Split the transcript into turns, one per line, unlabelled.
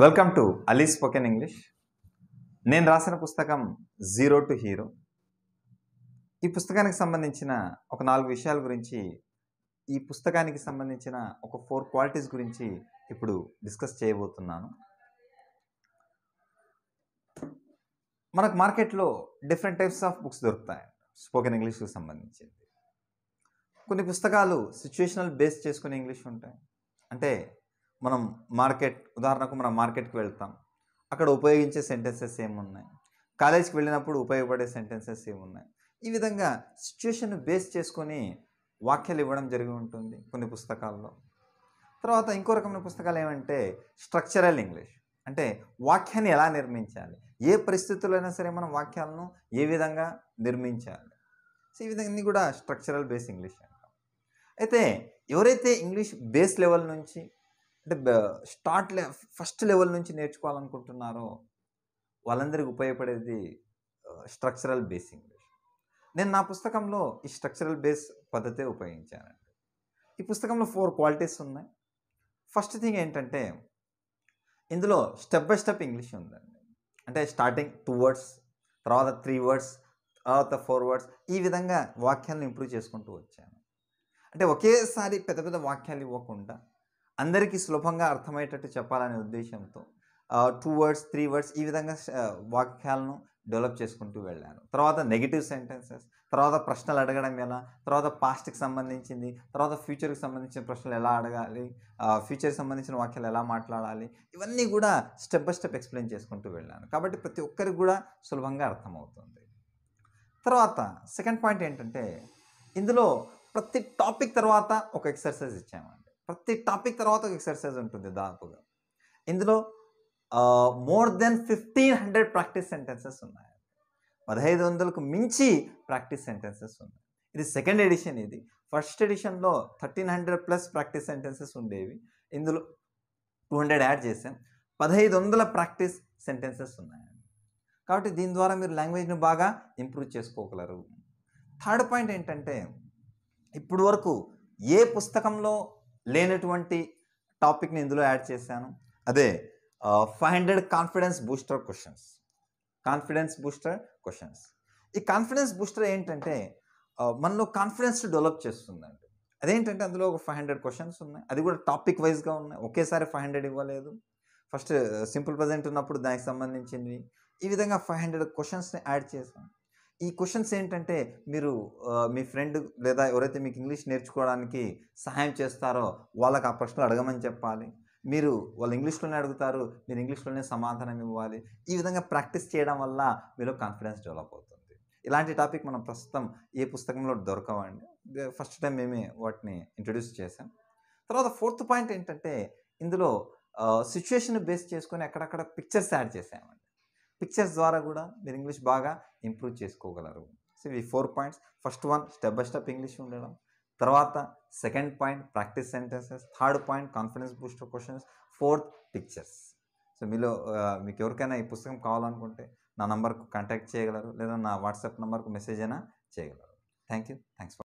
Welcome to Ali spoken English నేను రాసిన పుస్తకం జీరో టు హీరో ఈ పుస్తకానికి సంబంధించిన ఒక నాలుగు విషయాల గురించి ఈ పుస్తకానికి సంబంధించిన ఒక ఫోర్ క్వాలిటీస్ గురించి ఇప్పుడు డిస్కస్ చేయబోతున్నాను. మనకు మార్కెట్లో డిఫరెంట్ టైప్స్ ఆఫ్ బుక్స్ దొరుకుతాయి స్పోకెన్ ఇంగ్లీష్కి సంబంధించింది. కొన్ని పుస్తకాలు సిచ్యువేషనల్ బేస్ చేసుకునే ఇంగ్లీష్ ఉంటాయి. అంటే మనం మార్కెట్ ఉదాహరణకు మనం మార్కెట్కి వెళ్తాం. అక్కడ ఉపయోగించే సెంటెన్సెస్ ఏమున్నాయి? కాలేజ్కి వెళ్ళినప్పుడు ఉపయోగపడే సెంటెన్సెస్ ఏమున్నాయి? ఈ విధంగా సిచ్యువేషన్ బేస్ చేసుకొని వాక్యాలు ఇవ్వడం జరిగి ఉంటుంది కొన్ని పుస్తకాల్లో. తర్వాత ఇంకో రకమైన పుస్తకాలు ఏమంటే స్ట్రక్చరల్ ఇంగ్లీష్. అంటే వాక్యాన్ని ఎలా నిర్మించాలి? ఏ పరిస్థితుల్లో అయినా సరే మనం వాక్యాలను ఏ విధంగా నిర్మించాలి? సో ఈ విధంగా ఇన్ని కూడా స్ట్రక్చరల్ బేస్ ఇంగ్లీష్ అంటాం. అయితే ఎవరైతే ఇంగ్లీష్ బేస్ లెవెల్ నుంచి అంటే స్టార్ట్ లె ఫస్ట్ లెవెల్ నుంచి నేర్చుకోవాలనుకుంటున్నారో వాళ్ళందరికీ ఉపయోగపడేది స్ట్రక్చరల్ బేస్ ఇంగ్లీష్. నేను నా పుస్తకంలో ఈ స్ట్రక్చరల్ బేస్ పద్ధతే ఉపయోగించానండి. ఈ పుస్తకంలో ఫోర్ క్వాలిటీస్ ఉన్నాయి. ఫస్ట్ థింగ్ ఏంటంటే ఇందులో స్టెప్ బై స్టెప్ ఇంగ్లీష్ ఉందండి. అంటే స్టార్టింగ్ టూ వర్డ్స్ తర్వాత త్రీ వర్డ్స్ తర్వాత ఫోర్ వర్డ్స్ ఈ విధంగా వాక్యాలను ఇంప్రూవ్ చేసుకుంటూ వచ్చాను. అంటే ఒకేసారి పెద్ద పెద్ద వాక్యాలు ఇవ్వకుండా అందరికీ సులభంగా అర్థమయ్యేటట్టు చెప్పాలనే ఉద్దేశంతో టూ వర్డ్స్ త్రీ వర్డ్స్ ఈ విధంగా వాక్యాలను డెవలప్ చేసుకుంటూ వెళ్ళాను. తర్వాత నెగిటివ్ సెంటెన్సెస్ తర్వాత ప్రశ్నలు అడగడం ఎలా తర్వాత పాస్ట్కి సంబంధించింది తర్వాత ఫ్యూచర్కి సంబంధించిన ప్రశ్నలు ఎలా అడగాలి ఫ్యూచర్కి సంబంధించిన వాక్యాలు ఎలా మాట్లాడాలి ఇవన్నీ కూడా స్టెప్ బై స్టెప్ ఎక్స్ప్లెయిన్ చేసుకుంటూ వెళ్ళాను. కాబట్టి ప్రతి ఒక్కరికి కూడా సులభంగా అర్థమవుతుంది. తర్వాత సెకండ్ పాయింట్ ఏంటంటే ఇందులో ప్రతి టాపిక్ తర్వాత ఒక ఎక్సర్సైజ్ ఇచ్చామండి. ప్రతి టాపిక్ తర్వాత ఒక ఎక్సర్సైజ్ ఉంటుంది దాదాపుగా. ఇందులో more than fifteen hundred practice sentences ఉన్నాయి. పదహైదు వందలకు మించి ప్రాక్టీస్ సెంటెన్సెస్ ఉన్నాయి. ఇది సెకండ్ ఎడిషన్ ఇది. First ఎడిషన్లో thirteen hundred plus practice sentences ఉండేవి. ఇందులో టూ హండ్రెడ్ యాడ్ చేసాం పదహైదు వందల ప్రాక్టీస్ సెంటెన్సెస్ ఉన్నాయి. కాబట్టి దీని ద్వారా మీరు లాంగ్వేజ్ని బాగా ఇంప్రూవ్ చేసుకోగలరు. థర్డ్ పాయింట్ ఏంటంటే ఇప్పుడు వరకు ఏ పుస్తకంలో లేనటువంటి టాపిక్ని ఇందులో యాడ్ చేశాను. అదే five hundred confidence booster questions confidence booster questions ఈ కాన్ఫిడెన్స్ బూస్టర్ ఏంటంటే మనలో కాన్ఫిడెన్స్ డెవలప్ చేస్తుందండి. అదేంటంటే అందులో ఒక ఫైవ్ హండ్రెడ్ క్వశ్చన్స్ ఉన్నాయి. అది కూడా టాపిక్ వైజ్గా ఉన్నాయి. ఒకేసారి ఫైవ్ హండ్రెడ్ ఇవ్వలేదు. ఫస్ట్ సింపుల్ ప్రజెంట్ ఉన్నప్పుడు దానికి సంబంధించినవి. ఈ విధంగా ఫైవ్ హండ్రెడ్ క్వశ్చన్స్ని యాడ్ చేశాను. ఈ క్వశ్చన్స్ ఏంటంటే మీరు మీ ఫ్రెండ్ లేదా ఎవరైతే మీకు ఇంగ్లీష్ నేర్చుకోవడానికి సహాయం చేస్తారో వాళ్ళకి ఆ ప్రశ్నలు అడగమని చెప్పాలి. మీరు వాళ్ళు ఇంగ్లీష్లోనే అడుగుతారు మీరు ఇంగ్లీష్లోనే సమాధానం ఇవ్వాలి. ఈ విధంగా ప్రాక్టీస్ చేయడం వల్ల మీలో కాన్ఫిడెన్స్ డెవలప్ అవుతుంది. ఇలాంటి టాపిక్ మనం ప్రస్తుతం ఏ పుస్తకంలో దొరకవండి. ఫస్ట్ టైం మేమే వాటిని ఇంట్రడ్యూస్ చేసాం తర్వాత ఫోర్త్ పాయింట్ ఏంటంటే ఇందులో సిచ్యువేషన్ బేస్ చేసుకొని అక్కడక్కడ పిక్చర్స్ యాడ్ చేసామండి పిక్చర్స్ ద్వారా కూడా మీరు ఇంగ్లీష్ బాగా ఇంప్రూవ్ చేసుకోగలరు. సో ఇవి four points. First one step by step English ఉండడం. తర్వాత second point practice sentences. Third point confidence booster questions. Fourth pictures. So మీలో మీకు ఎవరికైనా ఈ పుస్తకం కావాలనుకుంటే నా నంబర్కు కాంటాక్ట్ చేయగలరు. లేదా నా వాట్సాప్ నంబర్కు మెసేజ్ అయినా చేయగలరు. Thank you thanks